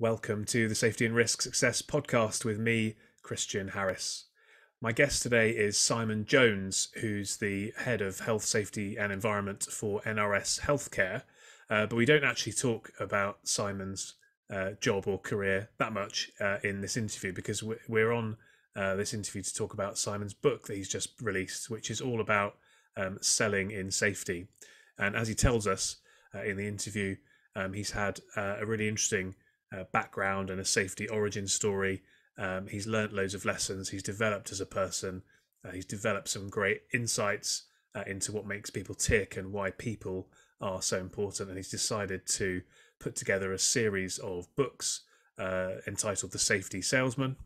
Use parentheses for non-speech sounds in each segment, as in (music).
Welcome to the Safety and Risk Success podcast with me, Christian Harris. My guest today is Simon Jones, who's the head of health, safety, and environment for NRS Healthcare. Uh, but we don't actually talk about Simon's uh, job or career that much uh, in this interview because we're on uh, this interview to talk about Simon's book that he's just released, which is all about um, selling in safety. And as he tells us uh, in the interview, um, he's had uh, a really interesting uh, background and a safety origin story. Um, he's learnt loads of lessons. He's developed as a person. Uh, he's developed some great insights uh, into what makes people tick and why people are so important. And he's decided to put together a series of books uh, entitled "The Safety Salesman."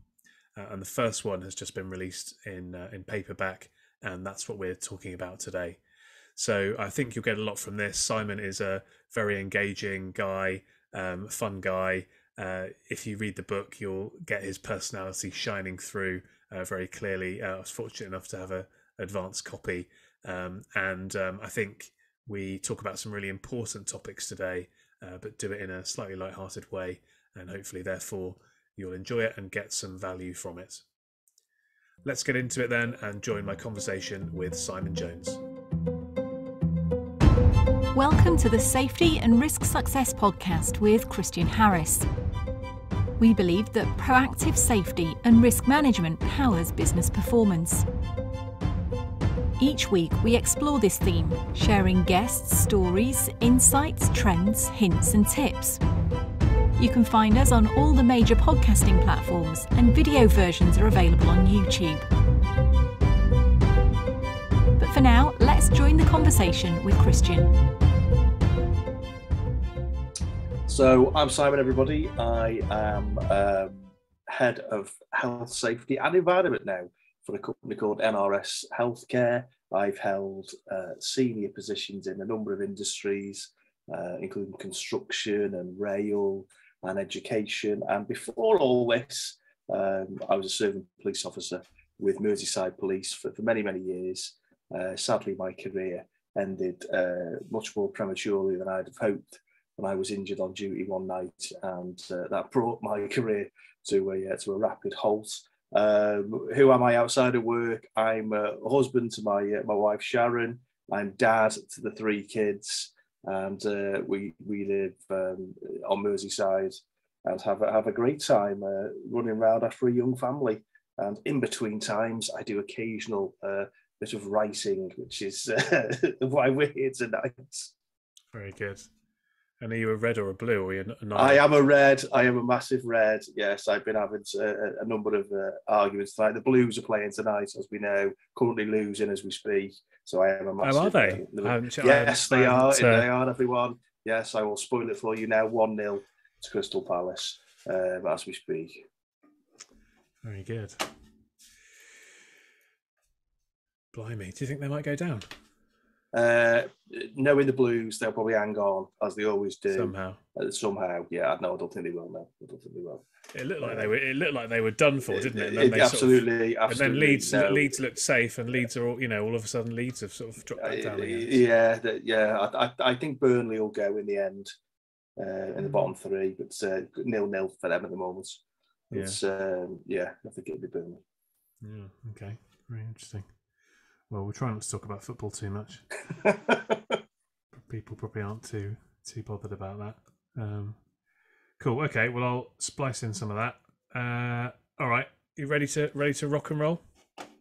Uh, and the first one has just been released in in paperback, and that's what we're talking about today. So I think you'll get a lot from this. Simon is a very engaging guy um, fun guy. Uh, if you read the book, you'll get his personality shining through uh, very clearly. Uh, I was fortunate enough to have a advanced copy, um, and um, I think we talk about some really important topics today, uh, but do it in a slightly light-hearted way, and hopefully, therefore, you'll enjoy it and get some value from it. Let's get into it then and join my conversation with Simon Jones. Welcome to the Safety and Risk Success podcast with Christian Harris. We believe that proactive safety and risk management powers business performance. Each week, we explore this theme, sharing guests, stories, insights, trends, hints, and tips. You can find us on all the major podcasting platforms, and video versions are available on YouTube. For now, let's join the conversation with Christian. So I'm Simon, everybody. I am um, head of health, safety, and environment now for a company called NRS Healthcare. I've held uh, senior positions in a number of industries, uh, including construction and rail and education. And before all this, um, I was a serving police officer with Merseyside Police for, for many, many years. Uh, sadly, my career ended uh, much more prematurely than I'd have hoped when I was injured on duty one night, and uh, that brought my (laughs) career to a uh, to a rapid halt. Um, who am I outside of work? I'm a husband to my uh, my wife Sharon. I'm dad to the three kids, and uh, we we live um, on Merseyside and have a, have a great time running around after a young family. And in between times, I do occasional bit of writing, which is (laughs) why we're here tonight. Very good. And are you a red or a blue? Or you a I am a red. I am a massive red. Yes, I've been having a, a number of uh, arguments tonight. The Blues are playing tonight, as we know, currently losing as we speak. So I am a massive. Oh, are they? yes, they are. Uh... They are, everyone. Yes, I will spoil it for you now. 1 0 to Crystal Palace uh, as we speak. Very good. Blimey, do you think they might go down? Uh, knowing the Blues, they'll probably hang on as they always do. Somehow, uh, somehow, yeah. No, I don't think they will. No, I don't think they will. It looked like they were. It looked like they were done for, didn't it? it absolutely, sort of, absolutely. And then Leeds, no. Leeds looked safe, and Leeds are all, you know, all of a sudden Leeds have sort of dropped back down again. Yeah, yeah. I, I, think Burnley will go in the end, uh, in the bottom three, but uh, nil nil for them at the moment. It's yeah, um, yeah. I think it'll be Burnley. Yeah. Okay. Very interesting. Well, we're trying not to talk about football too much. (laughs) People probably aren't too too bothered about that. Um, cool. Okay. Well, I'll splice in some of that. Uh, all right. You ready to ready to rock and roll?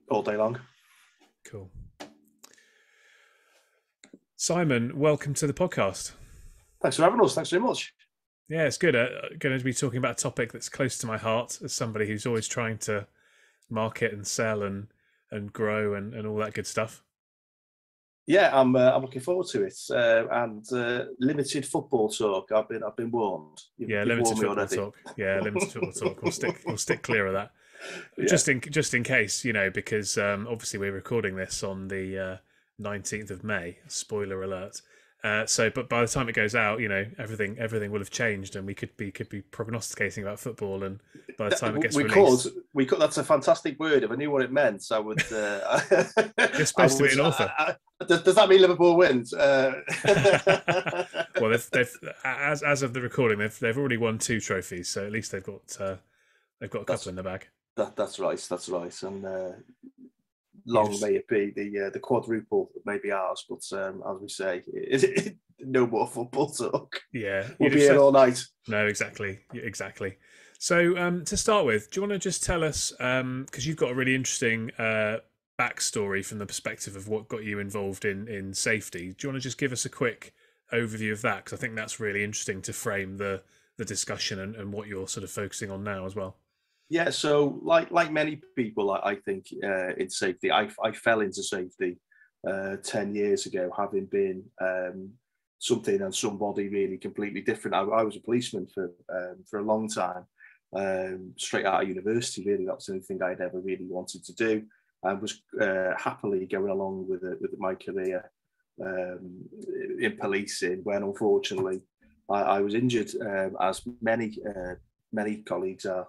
All day long. Cool. Simon, welcome to the podcast. Thanks for having us. Thanks very much. Yeah, it's good. Uh, going to be talking about a topic that's close to my heart as somebody who's always trying to market and sell and and grow and, and all that good stuff? Yeah, I'm uh, I'm looking forward to it. Uh, and uh, limited football talk. I've been I've been warned. You've, yeah, limited football already. talk. Yeah, limited football talk. We'll stick we'll stick (laughs) clear of that. Yeah. Just in just in case, you know, because um, obviously we're recording this on the uh, nineteenth of May. Spoiler alert. Uh, so, but by the time it goes out, you know, everything everything will have changed, and we could be could be prognosticating about football. And by the time it gets we released, could, we could. That's a fantastic word. If I knew what it meant, I would. Uh, (laughs) You're supposed to be an author. I, I, does, does, that mean Liverpool wins? Uh... (laughs) well, they've, they've (laughs) as as of the recording, they've they've already won two trophies, so at least they've got uh, they've got a couple in the bag. That, that's right. That's right. And long may it be the uh, the quadruple may be ours, but um, as we say, it, it, (laughs) no more football talk. Yeah, we'll be here all night. No, exactly, exactly. So um, to start with, do you want to just tell us because um, you've got a really interesting uh, backstory from the perspective of what got you involved in in safety? Do you want to just give us a quick overview of that? Because I think that's really interesting to frame the the discussion and, and what you're sort of focusing on now as well. Yeah, so like like many people, I, I think uh, in safety, I, I fell into safety uh, ten years ago, having been um, something and somebody really completely different. I, I was a policeman for um, for a long time, um, straight out of university. Really, that was the only thing I'd ever really wanted to do, and was uh, happily going along with it with my career um, in policing. When unfortunately, I, I was injured, um, as many uh, many colleagues are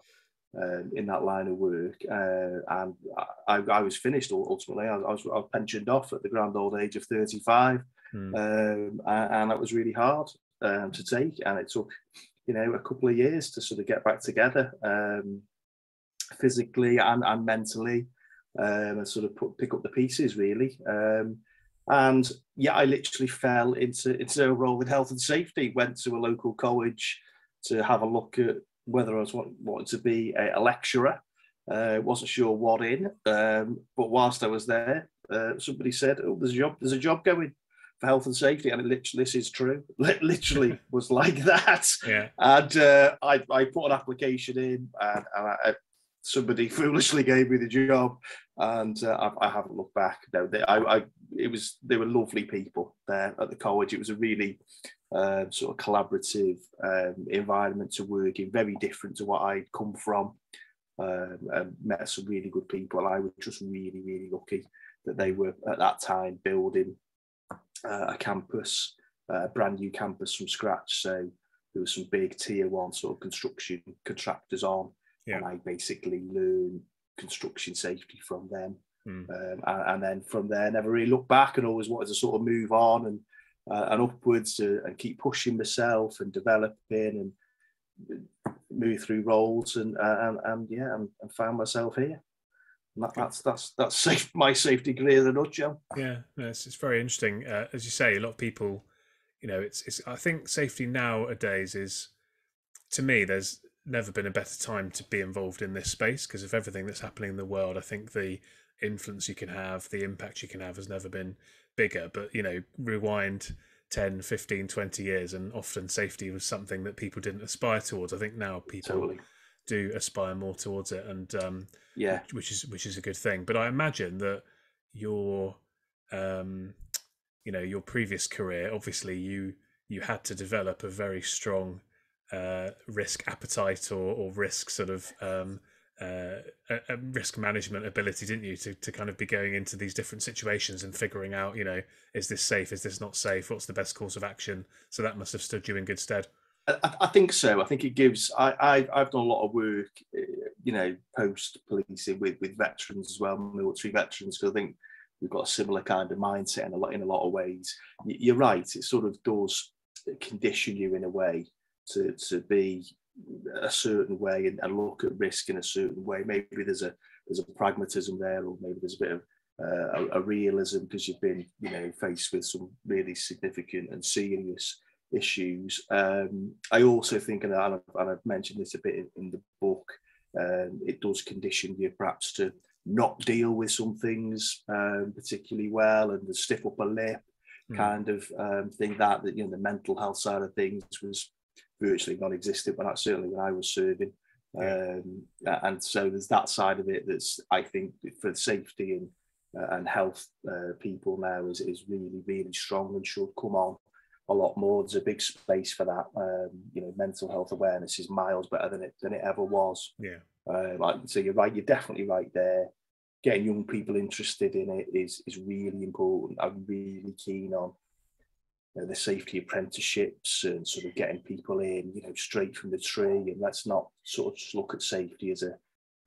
um, in that line of work. Uh, and I, I, was finished ultimately. I was, I was, I was pensioned off at the grand old age of 35. Mm. Um, and, and, that was really hard um, to take. And it took, you know, a couple of years to sort of get back together um, physically and, and mentally um, and sort of put, pick up the pieces really. Um, and yeah, I literally fell into, into a role with health and safety, went to a local college to have a look at whether I was want, wanted to be a, lecturer. Uh, wasn't sure what in, um, but whilst I was there, uh, somebody said, "Oh, there's a job. There's a job going for health and safety," and it literally, this is true. (laughs) literally (laughs) was like that. Yeah. And uh, I, I put an application in, and, and I, somebody (laughs) foolishly gave me the job, and uh, I, I, haven't looked back. No, they, I, I, it was they were lovely people there at the college. It was a really uh, sort of collaborative um, environment to work in, very different to what I'd come from. Um, and met some really good people. I was just really, really lucky that they were at that time building uh, a campus, a brand new campus from scratch. So there was some big tier one sort of construction contractors on, yeah. and I basically learned construction safety from them. Mm. Um, and, and, then from there, never really looked back and always wanted to sort of move on and uh, and upwards to, and keep pushing myself and developing and move through roles and uh, and, and yeah and, and found myself here. That, that's that's that's (laughs) safe, my safety career in a nutshell. Yeah, no, it's, it's very interesting. Uh, as you say, a lot of people, you know, it's it's. I think safety nowadays is, to me, there's never been a better time to be involved in this space because of everything that's happening in the world. I think the influence you can have, the impact you can have, has never been bigger. But you know, rewind 10, 15, 20 years, and often safety was something that people didn't aspire towards. I think now people totally. do aspire more towards it, and um, yeah, which is which is a good thing. But I imagine that your, um, you know, your previous career, obviously you you had to develop a very strong uh, risk appetite or, or risk sort of um, uh, a, risk management ability, didn't you, to, to kind of be going into these different situations and figuring out, you know, is this safe? Is this not safe? What's the best course of action? So that must have stood you in good stead. I, I think so. I think it gives. I, I I've done a lot of work, uh, you know, post policing with with veterans as well, military veterans. Because I think we've got a similar kind of mindset in a lot in a lot of ways. You're right. It sort of does condition you in a way to to be a certain way and, and, look at risk in a certain way. Maybe there's a there's a pragmatism there, or maybe there's a bit of uh, a, a, realism because you've been you know faced with some really significant and serious issues. Um, I also think, and I've, and I've, mentioned this a bit in, in the book, um, it does condition you perhaps to not deal with some things um, particularly well and the stiff upper lip mm. kind of um, thing that, that you know the mental health side of things was virtually non-existent when I certainly when I was serving. Um, and so there's that side of it that's I think for safety and uh, and health uh, people now is, is really really strong and should come on a lot more. There's a big space for that. Um, you know, mental health awareness is miles better than it than it ever was. Yeah. Uh, like so, you're right. You're definitely right there. Getting young people interested in it is is really important. I'm really keen on you know, the safety apprenticeships and sort of getting people in, you know, straight from the tree. And let's not sort of just look at safety as a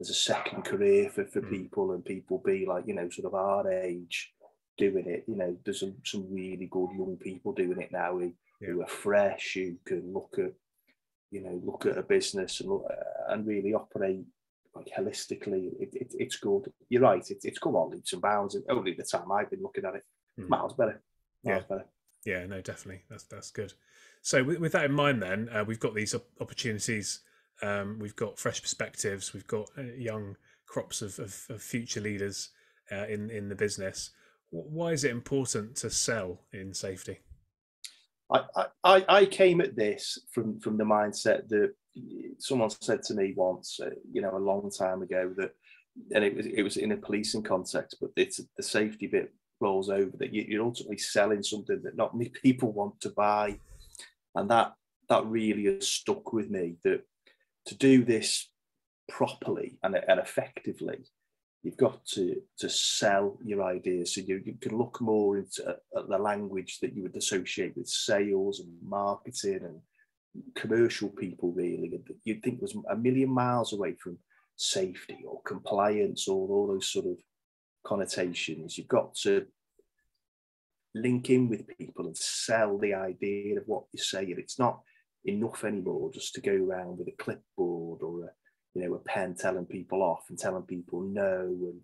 as a second career for, for mm. people and people be like, you know, sort of our age doing it. You know, there's some, some really good young people doing it now who, yeah. who are fresh, who can look at, you know, look at a business and uh, and really operate like holistically. It, it, it's good. You're right. It, it's come on leaps and bounds. And only the time I've been looking at it, mm. miles better. Miles yeah. better. Yeah, no, definitely. That's that's good. So with, with that in mind, then uh, we've got these opportunities. Um, we've got fresh perspectives. We've got uh, young crops of, of, of future leaders uh, in in the business. Why is it important to sell in safety? I, I, I came at this from from the mindset that someone said to me once, uh, you know, a long time ago that, and it was it was in a policing context, but it's the safety bit rolls over that you, are ultimately selling something that not many people want to buy, and that that really has stuck with me. That to do this properly and, and effectively, you've got to to sell your ideas so you, you can look more into the language that you would associate with sales and marketing and commercial people really you'd think was a million miles away from safety or compliance or all those sort of connotations you've got to link in with people and sell the idea of what you're saying it's not enough anymore just to go around with a clipboard or a you know, a pen telling people off and telling people no and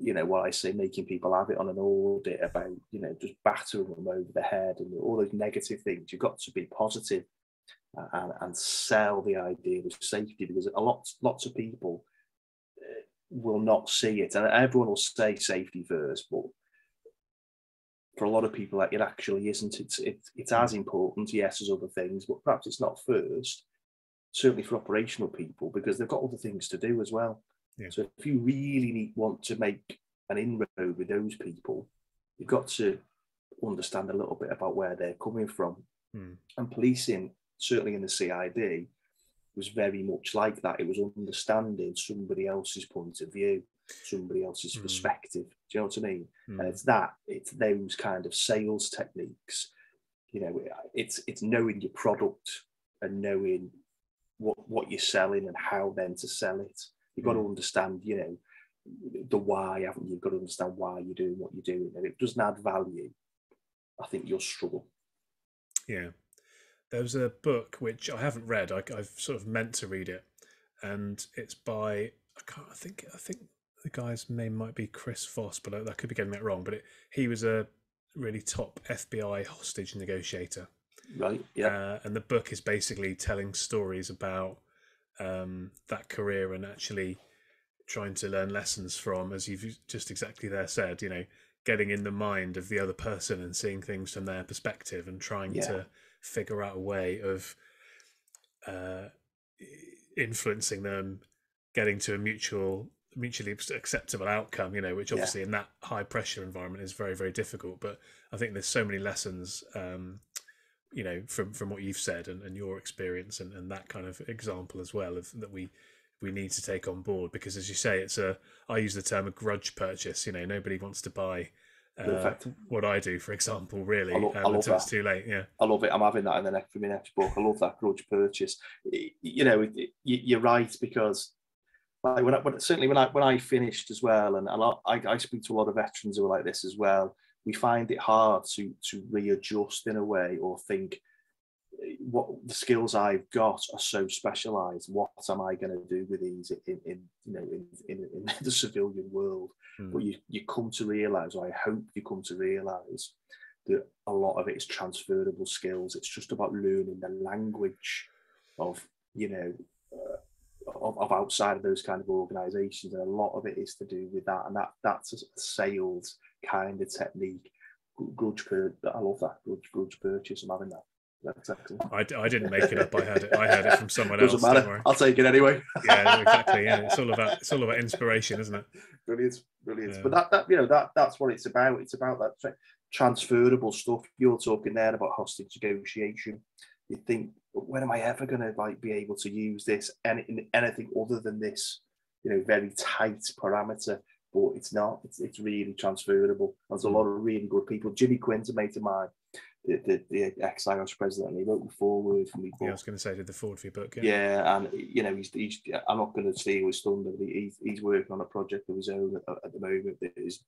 you know what I say, making people have it on an audit about you know just battering them over the head and all those negative things. You've got to be positive and, and sell the idea of safety because a lot lots of people uh, will not see it, and everyone will say safety first, but for a lot of people, it actually isn't. It's it, it's as important, yes, as other things, but perhaps it's not first certainly for operational people, because they've got other things to do as well. Yeah. So if you really need, want to make an inroad with those people, you've got to understand a little bit about where they're coming from. Mm. And policing, certainly in the CID, was very much like that. It was understanding somebody else's point of view, somebody else's mm. perspective. Do you know what I mean? Mm. And it's that, it's those kind of sales techniques. You know, it's it's knowing your product and knowing what what you're selling and how then to sell it. You've got to mm. understand, you know, the why, haven't you? You've got to understand why you're doing what you're doing. And if it doesn't add value, I think you'll struggle. Yeah. There was a book which I haven't read. I, have sort of meant to read it, and it's by I can't. I think I think the guy's name might be Chris Voss, but I, I could be getting it wrong. But it, he was a really top FBI hostage negotiator, Right. Yeah. Uh, and the book is basically telling stories about um, that career and actually trying to learn lessons from, as you've just exactly there said, you know, getting in the mind of the other person and seeing things from their perspective and trying yeah. to figure out a way of uh, influencing them, getting to a mutual mutually acceptable outcome you know which obviously yeah. in that high pressure environment is very very difficult but i think there's so many lessons um, you know from from what you've said and, and your experience and, and that kind of example as well of that we we need to take on board because as you say it's a i use the term a grudge purchase you know nobody wants to buy uh, what I do, for example, really, I um, until it's too late. Yeah, I love it. I'm having that in the next for my next book. I love that grudge purchase. You know, you're right because like when, I, when certainly when I when I finished as well, and a lot, I, I speak to a lot of veterans who are like this as well we find it hard to to readjust in a way or think what the skills I've got are so specialized. What am I going to do with these in, in you know in, in, in (laughs) the civilian world? Mm. But you you come to realize, or I hope you come to realize that a lot of it is transferable skills. It's just about learning the language of you know uh, of, of, outside of those kind of organizations and a lot of it is to do with that and that that's a sales kind of technique. Grudge, I love that grudge, grudge purchase. I'm having that. Exactly. I, I didn't make it up. I had it. I had it from someone Doesn't else. Matter. I'll take it anyway. (laughs) yeah, exactly. Yeah, it's all about it's all about inspiration, isn't it? Brilliant, brilliant. Yeah. But that that you know that that's what it's about. It's about that transferable stuff. You're talking there about hostage negotiation. You think, when am I ever going to like be able to use this and anything other than this? You know, very tight parameter but it's not. It's, it's really transferable. There's a hmm. lot of really good people. Jimmy Quinn's a mate of mine, the, the, the ex Irish president, and he wrote the foreword for me. Yeah, I was going to say, did the foreword for your book? Yeah. yeah, and you know, he's, he's I'm not going to say he was thunder, but he's, he's working on a project of his own at, at the moment that is,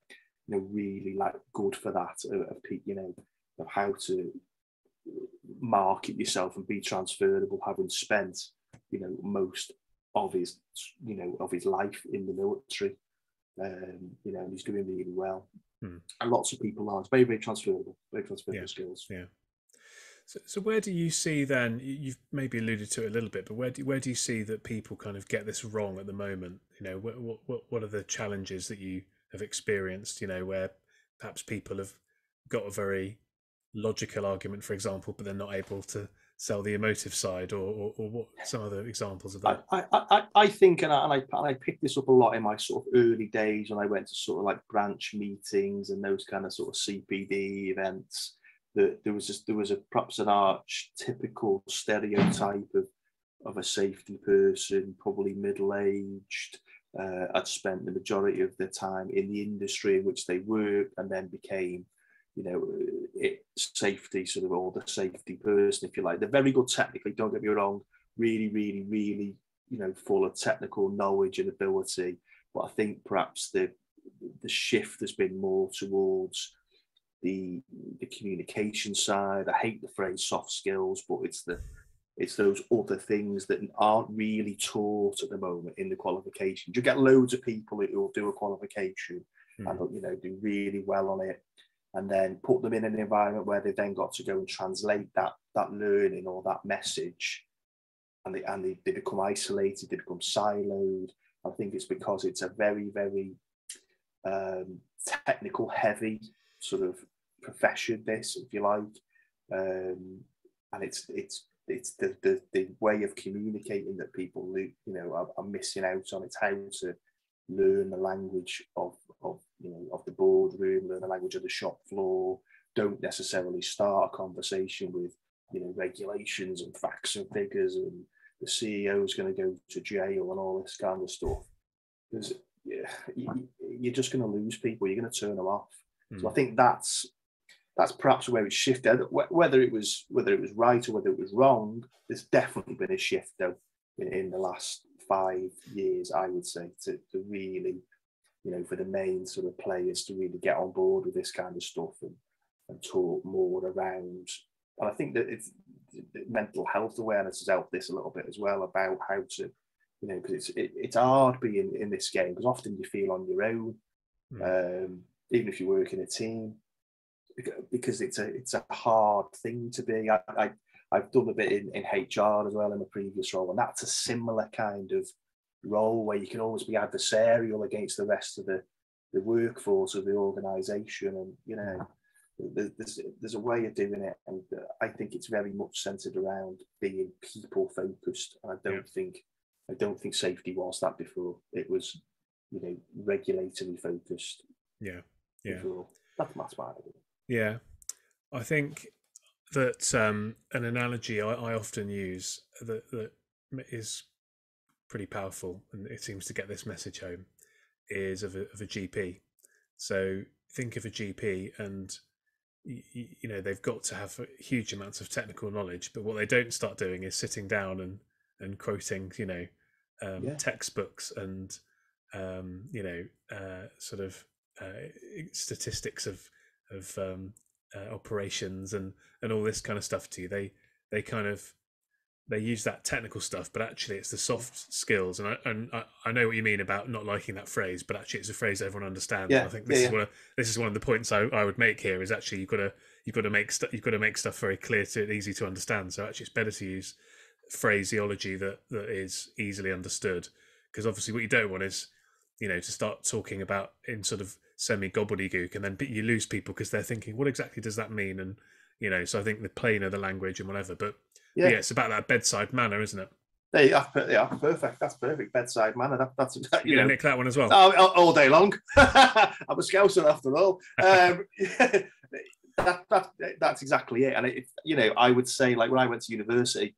you know, really like good for that of, of you know, of how to market yourself and be transferable, having spent, you know, most of his, you know, of his life in the military. Um, you know, and he's doing really well. Hmm. And lots of people are. It's very, very transferable, very transferable yeah. skills. Yeah. So, so where do you see then? You've maybe alluded to it a little bit, but where do where do you see that people kind of get this wrong at the moment? You know, what what what are the challenges that you have experienced? You know, where perhaps people have got a very logical argument, for example, but they're not able to sell the emotive side, or, or, or what some other examples of that? I, I, I think, and I, and I, and I picked this up a lot in my sort of early days when I went to sort of like branch meetings and those kind of sort of CPD events. That there was just there was a perhaps an arch typical stereotype of of a safety person, probably middle aged, uh, had spent the majority of their time in the industry in which they worked, and then became you know, it, safety, sort of all the safety person, if you like. They're very good technically, don't get me wrong, really, really, really, you know, full of technical knowledge and ability. But I think perhaps the the shift has been more towards the the communication side. I hate the phrase soft skills, but it's the it's those other things that aren't really taught at the moment in the qualifications. You get loads of people who will do a qualification mm. and you know do really well on it, and then put them in an environment where they've then got to go and translate that that learning or that message. And they and they, they become isolated they become siloed. I think it's because it's a very very um, technical heavy sort of profession this if you like. Um, and it's it's it's the, the the way of communicating that people you know are, are missing out on. It's how to learn the language of, of you know of the boardroom, learn the language of the shop floor. Don't necessarily start a conversation with you know regulations and facts and figures and the CEO is going to go to jail and all this kind of stuff. Because yeah, you, are just going to lose people. You're going to turn them off. Mm. So I hmm. think that's that's perhaps where it shifted. Whether it was whether it was right or whether it was wrong, there's definitely been a shift though in, in the last five years, I would say, to, to really, you know, for the main sort of players to really get on board with this kind of stuff and, and talk more around. And I think that it's mental health awareness has helped this a little bit as well about how to, you know, because it's it, it's hard being in this game because often you feel on your own, mm. um, even if you work in a team, because it's a it's a hard thing to be. I, I I've done a bit in, in HR as well in the previous role, and that's a similar kind of role where you can always be adversarial against the rest of the, the workforce of the organisation, and you know, there's there's a way of doing it, and I think it's very much centred around being people focused. And I don't yeah. think I don't think safety was that before. It was, you know, regulatory focused. Yeah, yeah. Before. That's my idea. Yeah, I think that um, an analogy I, I often use that, that is pretty powerful and it seems to get this message home is of a, of a GP. So think of a GP and you, you know they've got to have huge amounts of technical knowledge, but what they don't start doing is sitting down and and quoting you know um, yeah. textbooks and um, you know uh, sort of uh, statistics of of um, uh, operations and and all this kind of stuff to you. They they kind of they use that technical stuff, but actually it's the soft skills. And I and I, I know what you mean about not liking that phrase, but actually it's a phrase everyone understands. Yeah, I think this yeah, is yeah. one of this is one of the points I, I would make here is actually you've got to you've got to make stuff you've got to make stuff very clear to easy to understand. So actually it's better to use phraseology that that is easily understood because obviously what you don't want is you know to start talking about in sort of semi gobbledygook, and then you lose people because they're thinking, what exactly does that mean? And you know, so I think the plainer the language and whatever. But yeah, yeah it's about that bedside manner, isn't it? There you are. Yeah, perfect. That's perfect. Bedside manner. That, that's you, you know, nick that one as well. Oh, all day long. (laughs) I'm a scouser after all. Um, (laughs) (laughs) that, that, that's exactly it. And it, you know, I would say like when I went to university,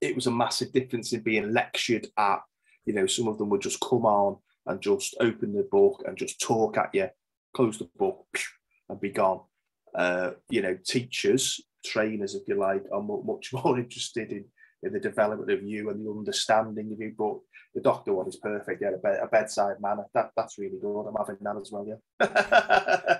it was a massive difference in being lectured at. You know, some of them would just come on and just open the book and just talk at you, close the book and be gone. Uh, you know, teachers, trainers, if you like, are much (laughs) more interested in, in the development of you and the understanding of you. But the doctor one is perfect. Yeah, a, bed, a bedside manner. That that's really good. I'm having that as well. Yeah.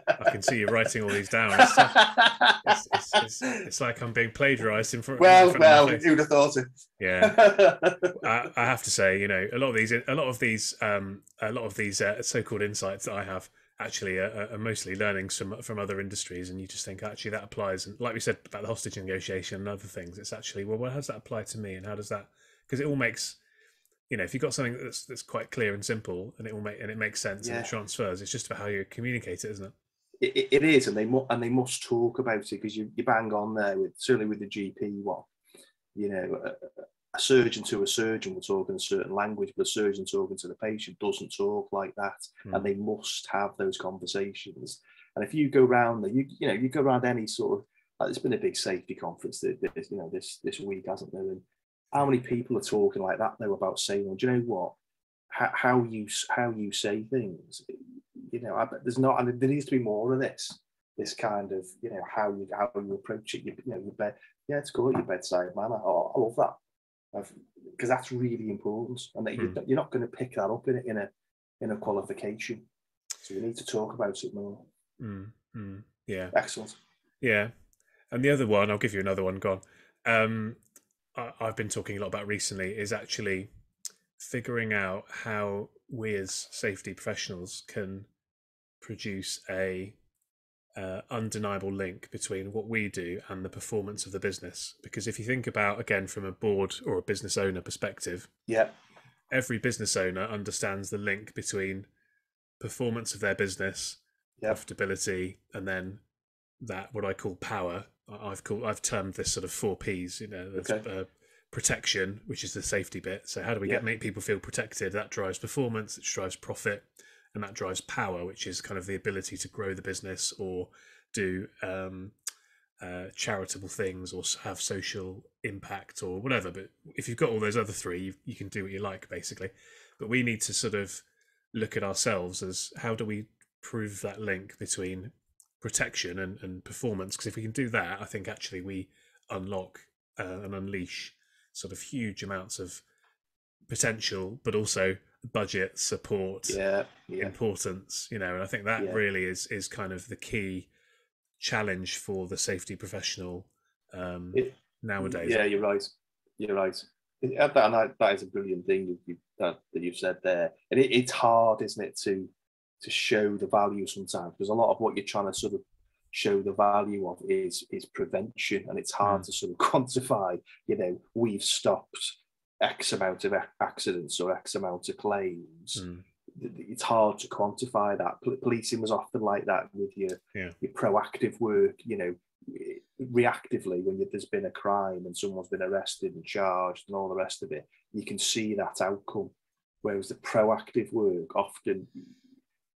(laughs) I can see you writing all these down. It's, it's, it's, it's like I'm being plagiarised in front. Well, in front well, who'd have thought it? Yeah, (laughs) I, I, have to say, you know, a lot of these, a lot of these, um, a lot of these uh, so-called insights that I have actually are, are, mostly learning from from other industries, and you just think actually that applies. And like we said about the hostage negotiation and other things, it's actually well, how does that apply to me, and how does that? Because it all makes you know, if you've got something that's that's quite clear and simple, and it will make and it makes sense yeah. and it transfers, it's just about how you communicate it, isn't it? It, it is, and they mu- and they must talk about it because you, you bang on there with certainly with the GP one. You know, uh, uh, a, surgeon to a surgeon will talk in a certain language, but a surgeon talking to the patient doesn't talk like that, mm. and they must have those conversations. And if you go around, you you know, you go around any sort of, like, it's been a big safety conference this, you know this this week, hasn't there? And how many people are talking like that though about saying, well, do you know what? How, how you how you say things, you know, I, there's not, and there needs to be more of this. This kind of, you know, how you how you approach it. You, you know, your bed, yeah, it's called your bedside manner. Oh, I love that because that's really important, and that mm. you're not going to pick that up in a, in a in a qualification. So we need to talk about it more. Mm. Mm. Yeah, excellent. Yeah, and the other one, I'll give you another one. Gone. Um, I've been talking a lot about recently is actually figuring out how we as safety professionals can produce a uh, undeniable link between what we do and the performance of the business. Because if you think about again from a board or a business owner perspective, yeah, every business owner understands the link between performance of their business, yep. profitability, and then that what I call power I've called I've termed this sort of four P's. You know, okay. uh, protection, which is the safety bit. So how do we yeah. get make people feel protected? That drives performance, it drives profit, and that drives power, which is kind of the ability to grow the business or do um, uh, charitable things or have social impact or whatever. But if you've got all those other three, you, you can do what you like, basically. But we need to sort of look at ourselves as how do we prove that link between protection and, and performance because if we can do that i think actually we unlock uh, and unleash sort of huge amounts of potential but also budget support yeah, yeah. importance you know and i think that yeah. really is is kind of the key challenge for the safety professional um, it, nowadays yeah you're right you're right that, that, that is a brilliant thing you, that, that you've said there and it, it's hard isn't it to to show the value sometimes because a lot of what you're trying to sort of show the value of is is prevention and it's hard mm. to sort of (laughs) quantify you know we've stopped x amount of accidents or x amount of claims mm. it's hard to quantify that policing was often like that with your yeah. your proactive work you know reactively when there's been a crime and someone's been arrested and charged and all the rest of it you can see that outcome whereas the proactive work often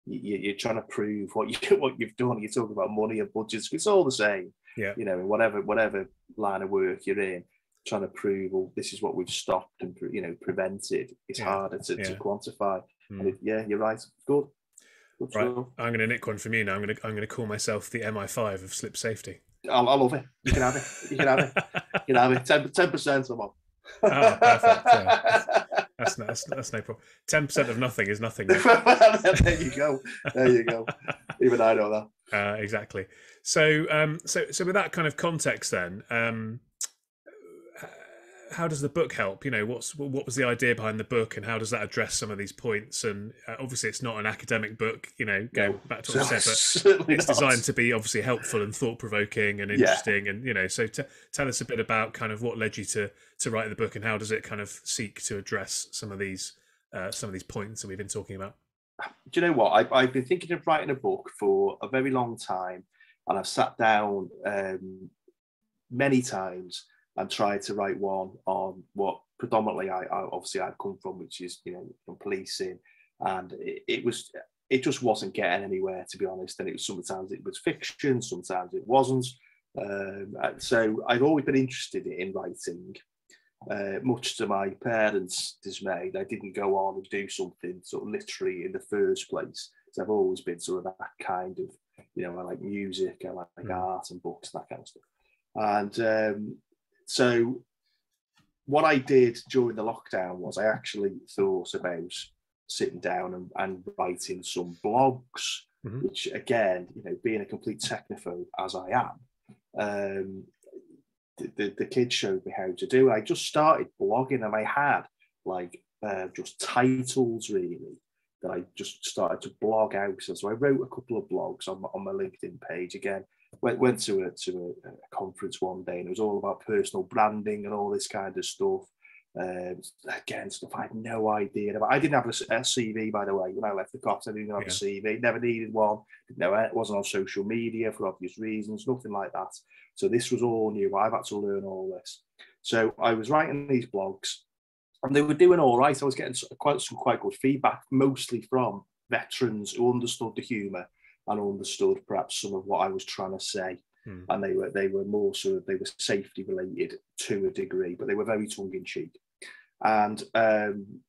you, are trying to prove what you (laughs) what you've done. You're talking about money and budgets. It's all the same. Yeah. You know, whatever whatever line of work you're in, trying to prove, well, this is what we've stopped and you know prevented. It's yeah. harder to, yeah. to quantify. Mm. It, yeah, you're right. Good. Good right. I'm going to nick one from you now. I'm going to I'm going to call myself the MI5 of slip safety. I, I love it. You can have it. You can have it. You can have it. Ten percent. I'm on. (laughs) Oh, perfect. Yeah. That's, no, that's, that's no problem. Ten percent of nothing is nothing. (laughs) there you go. There you go. (laughs) Even I know that. Uh, exactly. So, um, so, so with that kind of context, then, um, how does the book help? You know, what's what was the idea behind the book, and how does that address some of these points? And uh, obviously, it's not an academic book. You know, go no, back to what (laughs) I said, but it's not. designed to be obviously helpful and thought provoking and interesting. Yeah. And you know, so t- tell us a bit about kind of what led you to to write the book, and how does it kind of seek to address some of these uh, some of these points that we've been talking about. Do you know what? I, I've been thinking of writing a book for a very long time, and I've sat down um, many times and tried to write one on what predominantly I, I obviously I've come from, which is you know from policing, and it, it, was it just wasn't getting anywhere to be honest. And it was sometimes it was fiction, sometimes it wasn't. Um, so I've always been interested in writing. Uh, much to my parents' dismay, I didn't go on and do something sort of literary in the first place. So I've always been sort of that kind of You know, I like music, I like, Mm. art and books, that kind of stuff. And um, so, what I did during the lockdown was I actually thought about sitting down and, and writing some blogs, Mhm. which again, you know, being a complete technophobe as I am, um, the, the, the kids showed me how to do it. I just started blogging and I had like uh, just titles really that I just started to blog out. So, so I wrote a couple of blogs on on my LinkedIn page again. Went, went to a to a, a conference one day and it was all about personal branding and all this kind of stuff. Um, again, stuff I had no idea about. I didn't have a CV, by the way, when I left the cops. I didn't have Yeah. a CV, never needed one. Didn't know it wasn't on social media for obvious reasons, nothing like that. So this was all new. I've had to learn all this. So I was writing these blogs, and they were doing all right. I was getting quite some quite good feedback, mostly from veterans who understood the humour and understood perhaps some of what I was trying to say. Hmm. And they were they were more sort of they were safety related to a degree, but they were very tongue in cheek. And um,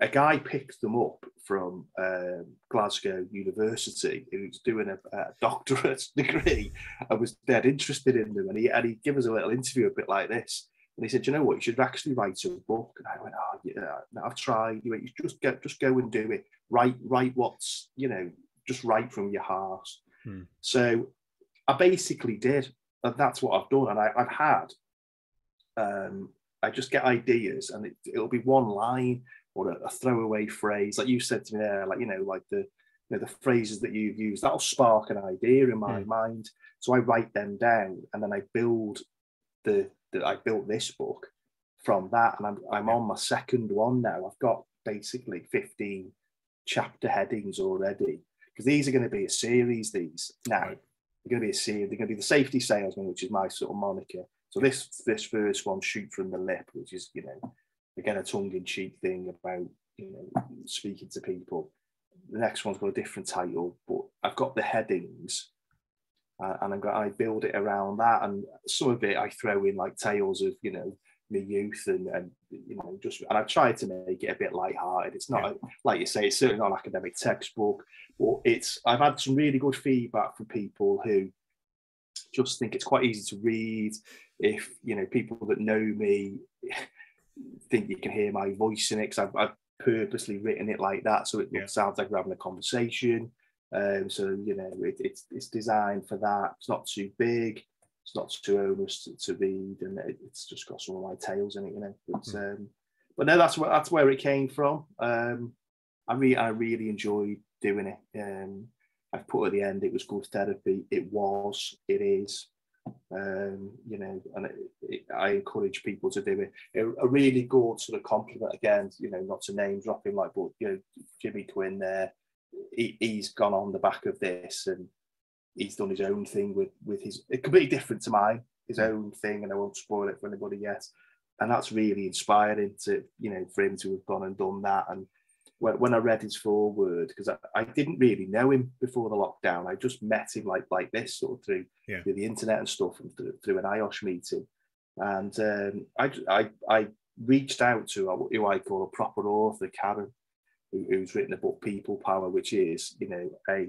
a guy picked them up from um, Glasgow University who's doing a, a doctorate (laughs) degree and was dead interested in them. And he and he gave us a little interview a bit like this. And he said, you know what, you should actually write a book. And I went, oh yeah, I've tried. He went, you just go, just go and do it. Write, write what's, you know, just write from your heart. Hmm. So I basically did. And that's what I've done. And I, I've had, um, I just get ideas and it, it'll be one line or a, a throwaway phrase. Like you said to me there, like, you know, like the, you know, the phrases that you've used, that'll spark an idea in my Hmm. mind. So I write them down and then I build the, the I built this book from that. And I'm, I'm on my second one now. I've got basically 15 chapter headings already because these are going to be a series, these now. Right. They're going to be a series. They're going to be the safety salesman, which is my sort of moniker. So this this first one, shoot from the lip, which is you know again a tongue in cheek thing about you know speaking to people. The next one's got a different title, but I've got the headings, uh, and I'm going I build it around that, and some of it I throw in like tales of you know my youth and and you know just and I've tried to make it a bit light-hearted. It's not like you say, it's certainly not an academic textbook, but it's I've had some really good feedback from people who just think it's quite easy to read. If you know people that know me (laughs) think you can hear my voice in it, because I've, I've purposely written it like that, so it Yeah. sounds like we're having a conversation. Um, so you know it, it's it's designed for that. It's not too big. It's not too onerous to, to read, and it, it's just got some of my tales in it. You know, but um, but no, that's where that's where it came from. Um, I really I really enjoyed doing it. Um, I've put at the end, it was good therapy. It was, it is. Um, you know, and it, it, I encourage people to do it. A, a really good sort of compliment again. You know, not to name drop him like, but you know, Jimmy Quinn there. He, he's gone on the back of this and he's done his own thing with with his it completely different to mine, his own thing, and I won't spoil it for anybody yet. And that's really inspiring to you know for him to have gone and done that. And when, when I read his foreword, because I, I didn't really know him before the lockdown, I just met him like like this sort of through Yeah. through the internet and stuff, and through, through an IOSH meeting. And um, I, I I reached out to who I call a proper author, Karen, who, who's written a book, People Power, which is you know a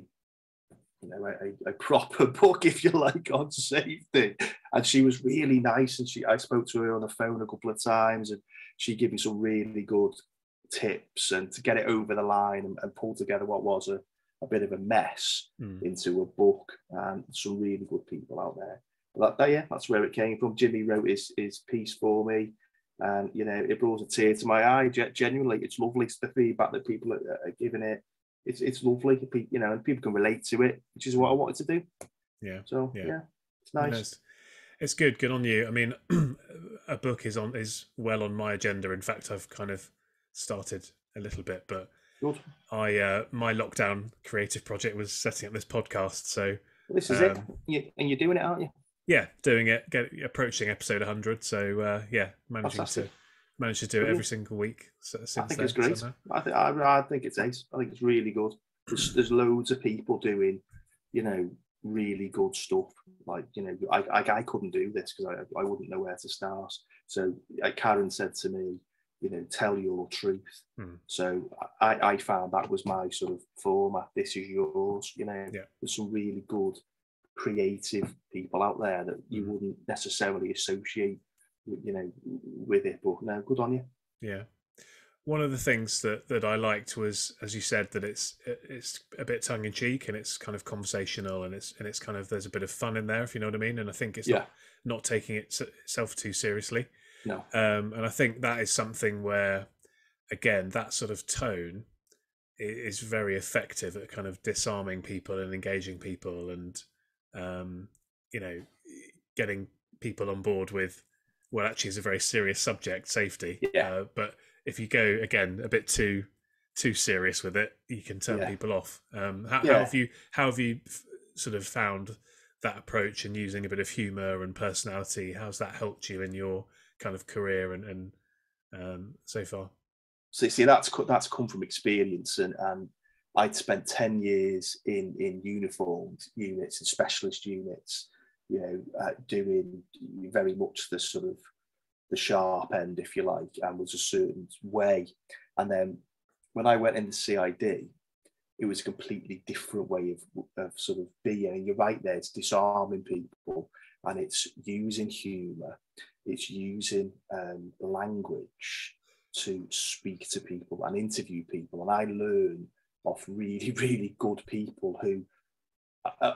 you know, a, a proper (laughs) book, if you like, on safety. And she was really nice. And she, I spoke to her on the phone a couple of times, and she gave me some really good tips and to get it over the line and, and pull together what was a, a bit of a mess Mm. into a book. And some really good people out there. But that, yeah, that's where it came from. Jimmy wrote his, his piece for me. And, you know, it brought a tear to my eye. Ge- Genuinely, it's lovely, the feedback that people are, are giving it it's it's lovely, you know, and people can relate to it, which is what I wanted to do. Yeah. So Yeah. yeah, it's nice. It's, it's good. Good on you. I mean, (clears throat) a book is on is well on my agenda. In fact, I've kind of started a little bit, but Good. I uh, my lockdown creative project was setting up this podcast. So This is it, Um, you, and you're doing it, aren't you? yeah, doing it, get approaching episode 100. So uh, yeah, managing Fantastic. to manage to do it every single week. So, I think it's great. somehow. I think I, I think it's ace. I think it's really good. There's, there's loads of people doing, you know, really good stuff. Like you know, I I, I couldn't do this because I I wouldn't know where to start. So like Karen said to me, you know, tell your truth. Hmm. So I, I found that was my sort of format. This is yours. You know, Yeah. there's some really good creative people out there that you Mhm. wouldn't necessarily associate, you know, with it. But no, good on you. Yeah. One of the things that, that I liked was, as you said, that it's it's a bit tongue in cheek and it's kind of conversational and it's and it's kind of there's a bit of fun in there if you know what I mean. And I think it's Yeah. not not taking it, itself too seriously. No. Um, and I think that is something where, again, that sort of tone is very effective at kind of disarming people and engaging people and, um, you know, getting people on board with, well, actually, it's a very serious subject, safety. Yeah. Uh, but if you go again a bit too too serious with it, you can turn Yeah. people off. Um, how, how have you how have you f- sort of found that approach and using a bit of humor and personality? How's that helped you in your kind of career and, and um, so far? So see, that's that's come from experience, and, and I'd spent ten years in in uniformed units and specialist units, you know, uh, doing very much the sort of the sharp end, if you like, and was a certain way. And then when I went into CID, it was a completely different way of, of sort of being. And you're right there, it's disarming people and it's using humour, it's using um, language to speak to people and interview people. And I learn off really, (laughs) really good people who,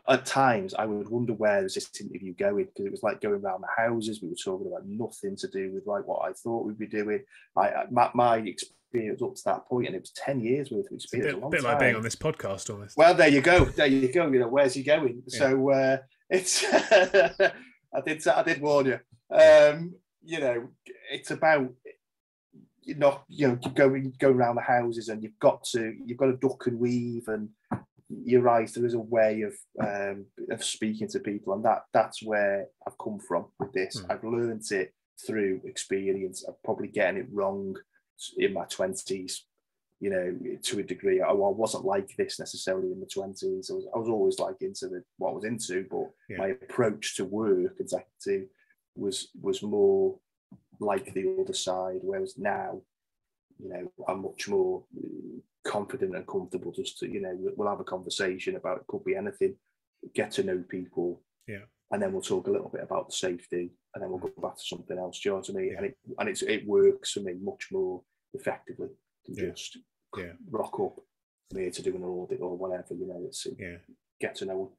at, times, I would wonder where is this interview going because it was like going around the houses. We were talking about nothing to do with like what I thought we'd be doing. I, my, my experience up to that point, and it was ten years worth of A experience. bit, a bit like being on this podcast almost. Well, there you go. There you go. You know, where's he going? Yeah. So uh, it's. (laughs) I did. I did warn you. Um, you know, it's about you know, you know, going going around the houses, and you've got to you've got to duck and weave, and you're right. There is a way of um, of speaking to people, and that that's where I've come from with this. Hmm. I've learned it through experience. I'm probably getting it wrong in my twenties you know, to a degree. I, I wasn't like this necessarily in the twenties. I was, I was always like into the, what I was into, but Yeah. my approach to work exactly was was more like the other side. Whereas now, you know, I'm much more confident and comfortable. Just to, you know, we'll have a conversation about it. Could be anything. Get to know people. Yeah. And then we'll talk a little bit about the safety, and then we'll go back to something else. Do you know what I mean? Yeah. And it and it's it works for me much more effectively than Yeah. just Yeah. rock up I'm here to do an audit or whatever. You know, it's Yeah. get to know.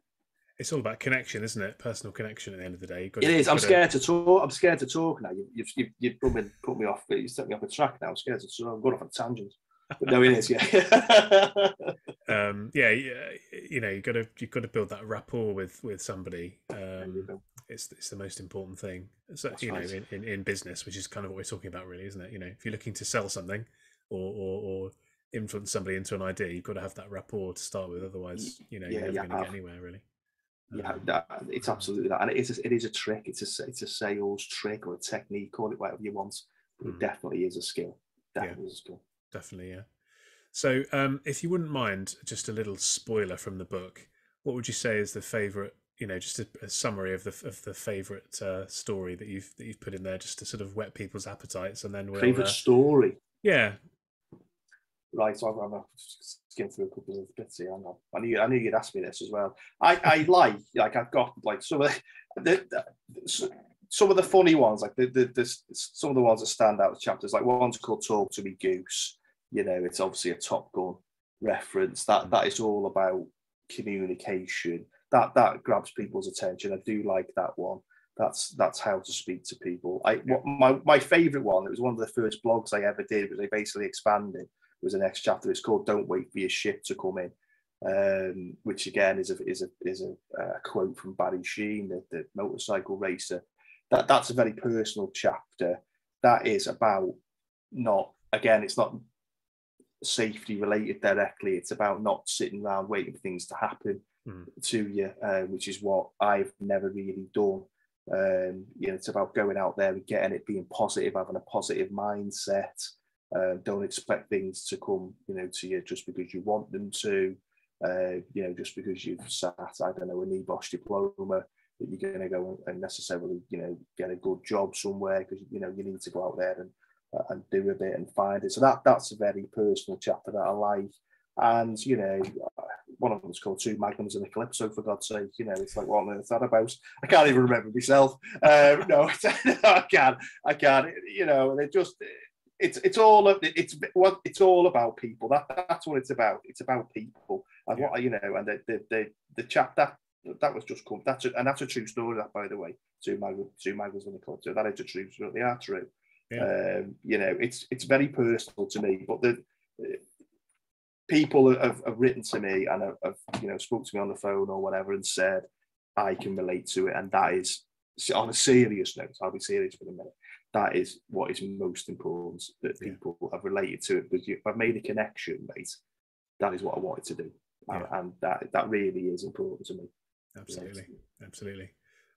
It's all about connection, isn't it? Personal connection at the end of the day. Got It to- is. I'm you've to- scared to talk. I'm scared to talk now. You've you've you've, you've put, me, put me off. You set me off a track now. I'm scared to talk. I'm going off on tangents. No, it is. Yeah. (laughs) um yeah yeah, you know you've got to you've got to build that rapport with with somebody um it's it's the most important thing so That's you know right. in, in, in business which is kind of what we're talking about really isn't it you know if you're looking to sell something or or, or influence somebody into an idea you've got to have that rapport to start with otherwise you know yeah, you're never you going to get anywhere really Yeah, Um, that, it's absolutely that, and it is. A, it is a trick. It's a it's a sales trick or a technique, call it whatever you want. But Mhm. it definitely is a skill. Yeah. Definitely is a skill. Definitely yeah so um if you wouldn't mind just a little spoiler from the book what would you say is the favorite you know just a, a summary of the of the favorite uh, story that you've that you've put in there just to sort of whet people's appetites and then we'll Favorite uh, story. yeah Right, so I'm, I'm skim through a couple of bits here. Hang. I knew I knew you'd ask me this as well. I, I (laughs) like like I've got like some of the, the, the some of the funny ones, like the, the, the some of the ones that stand out as chapters. Like one's called "Talk to Me Goose." You know, it's obviously a Top Gun reference. That that is all about communication. That that grabs people's attention. I do like that one. That's that's how to speak to people. I what my my favorite one. It was one of the first blogs I ever did. Was they basically expanded it was the next chapter. It's called "Don't Wait for Your Ship to Come In," um, which again is a is a is a, a quote from Barry Sheene, the, the motorcycle racer. That that's a very personal chapter. That is about not again. It's not safety related directly. It's about not sitting around waiting for things to happen Mhm. to you, uh, which is what I've never really done. Um, you know, it's about going out there and getting it, being positive, having a positive mindset. Uh, don't expect things to come, you know, to you just because you want them to. Uh, you know, just because you've sat, I don't know, a NEBOSH diploma, that you're going to go and necessarily, you know, get a good job somewhere because you know you need to go out there and and do a bit and find it. So that that's a very personal chapter that I like. And you know, one of them's called Two Magnums and a Calypso. For God's sake, you know, it's like what on earth that about? I can't even remember myself. Um, (laughs) (laughs) no, I can't. I can't. You know, they just it's it's all it's what it's all about people. That that's what it's about. It's about people and yeah. what you know. And the the the, the chap that that was just come. That's a, and that's a true story. That by the way, two Magnums, two Magnums and a Calypso. That is a true story. They are true. Yeah. Um, you know, it's it's very personal to me, but the people have, have written to me and have, have, you know spoke to me on the phone or whatever and said I can relate to it, and that is on a serious note. I'll be serious for a minute. That is what is most important that people yeah. have related to it because I've made a connection, mate. That is what I wanted to do, yeah. and, and, that that really is important to me. Absolutely, absolutely.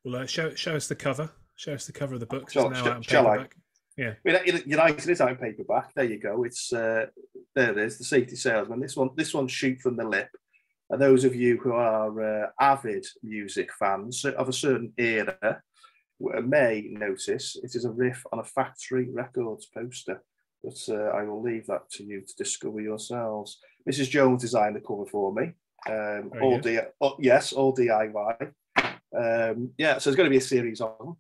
Well, uh, show show us the cover. Show us the cover of the book. Shall, shall, shall I? Yeah. United is out paperback. There you go. It's uh, there. It is the Safety Salesman. This one. This one shoot from the lip. And those of you who are uh, avid music fans of a certain era may notice it is a riff on a Factory Records poster. But uh, I will leave that to you to discover yourselves. Mrs. Jones designed the cover for me. Um, all D- oh, yes, all DIY. Um, yeah, so there's going to be a series on.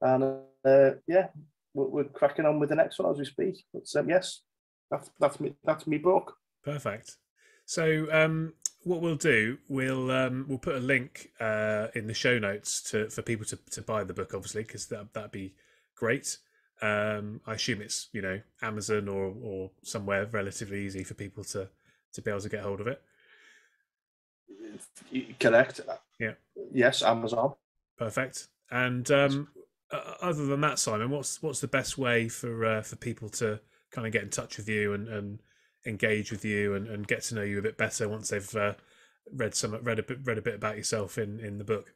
And uh, yeah, we're, we're, cracking on with the next one as we speak. But um, yes, that's that's me. That's me book. Perfect. So um, what we'll do, we'll um, we'll put a link uh, in the show notes to for people to, to buy the book, obviously, because that that'd be great. Um, I assume it's you know Amazon or or somewhere relatively easy for people to to be able to get hold of it. Correct. Yeah. Yes, Amazon. Perfect. And um, other than that, Simon, what's what's the best way for uh, for people to kind of get in touch with you and, and engage with you and, and get to know you a bit better once they've uh, read some read a bit read a bit about yourself in in the book?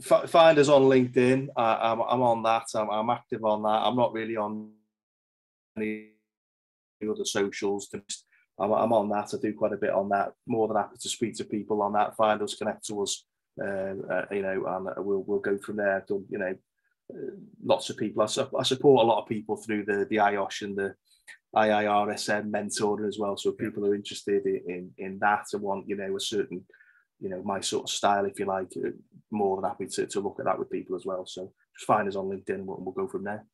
Find us on LinkedIn. I, am I'm, I'm on that. I'm, I'm active on that. I'm not really on any other socials. I'm, I'm on that. I do quite a bit on that. More than happy to speak to people on that. Find us, connect to us uh, you know, and we'll we'll go from there. Done, you know, uh, lots of people. I, su- I, support a lot of people through the the IOSH and the IIRSM mentor as well. So people are interested in, in, in that and want you know a certain you know my sort of style, if you like, uh, more than happy to, to look at that with people as well. So just find us on LinkedIn and we'll, we'll go from there.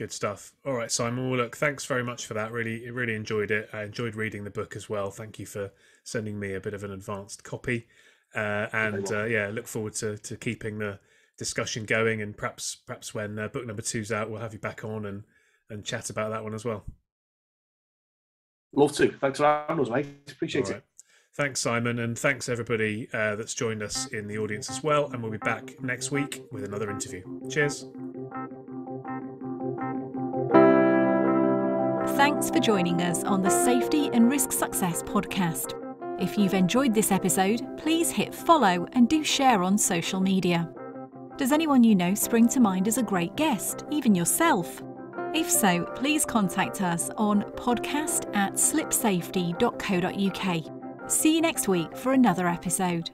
Good stuff. All right, Simon. Well, look, thanks very much for that. Really, really enjoyed it. I enjoyed reading the book as well. Thank you for sending me a bit of an advanced copy. Uh, and uh, yeah, look forward to, to keeping the discussion going. And perhaps perhaps when uh, book number two's out, we'll have you back on and and chat about that one as well. Love to. Thanks for having us, mate. Appreciate right. it. Thanks, Simon, and thanks everybody uh, that's joined us in the audience as well. And we'll be back next week with another interview. Cheers. Thanks for joining us on the Safety and Risk Success podcast. If you've enjoyed this episode, please hit follow and do share on social media. Does anyone you know spring to mind as a great guest, even yourself? If so, please contact us on podcast at slipsafety.co.uk. See you next week for another episode.